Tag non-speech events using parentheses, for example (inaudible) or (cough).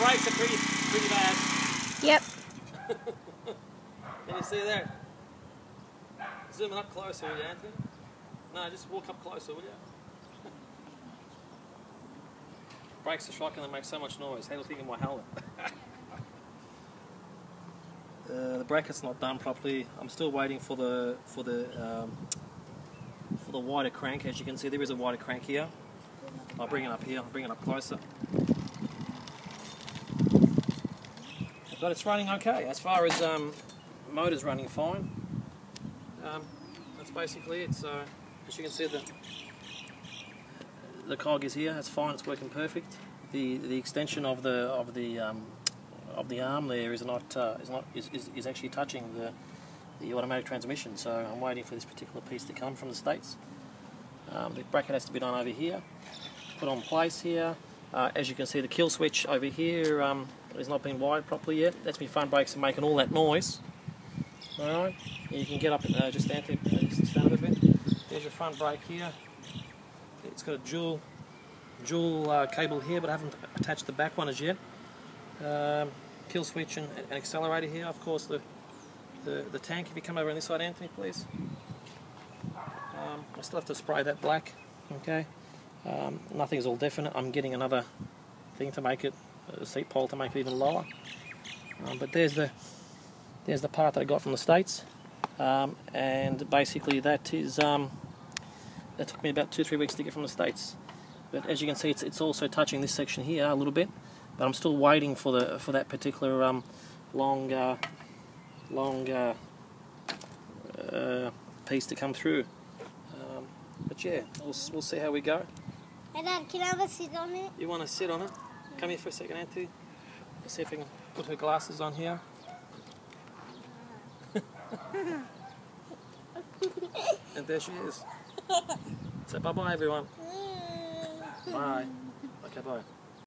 brakes are pretty, pretty bad. Yep. Can you see that? Zooming up closer, will you, Anthony? No, just walk up closer, will you? (laughs) Brakes are shocking, and they make so much noise. How do you think of my helmet? (laughs) uh, the bracket's not done properly. I'm still waiting for the for the um, for the wider crank. As you can see, there is a wider crank here. I'll bring it up here. I'll bring it up closer. But it's running okay. As far as um, motor's running fine. Um, that's basically it. So as you can see, the the cog is here. It's fine. It's working perfect. The the extension of the of the um, of the arm there is not uh, is not is, is, is actually touching the the automatic transmission. So I'm waiting for this particular piece to come from the states. Um, the bracket has to be done over here, put on place here. Uh, as you can see, the kill switch over here um, has not been wired properly yet. That's my front brakes are making all that noise. Alright, you can get up uh, just there, uh, just bit. There's your front brake here. It's got a dual dual uh, cable here, but I haven't attached the back one as yet. Um, kill switch and an accelerator here. Of course, the, the the tank. If you come over on this side, Anthony, please. Um, I still have to spray that black. Okay. Um, nothing's all definite. I'm getting another thing to make it a seat pole to make it even lower. Um, but there's the there's the part that I got from the States. Um, and basically that is, um, that took me about two, three weeks to get from the States. But as you can see, it's, it's also touching this section here a little bit. But I'm still waiting for the for that particular um, long, uh, long uh, uh, piece to come through. Um, but yeah, we'll, we'll see how we go. Hey Dad, can I have a seat on it? You want to sit on it? Come here for a second, Auntie. Let's see if I can put her glasses on here. (laughs) and there she is. Say bye bye, everyone. (laughs) Bye. Okay, bye.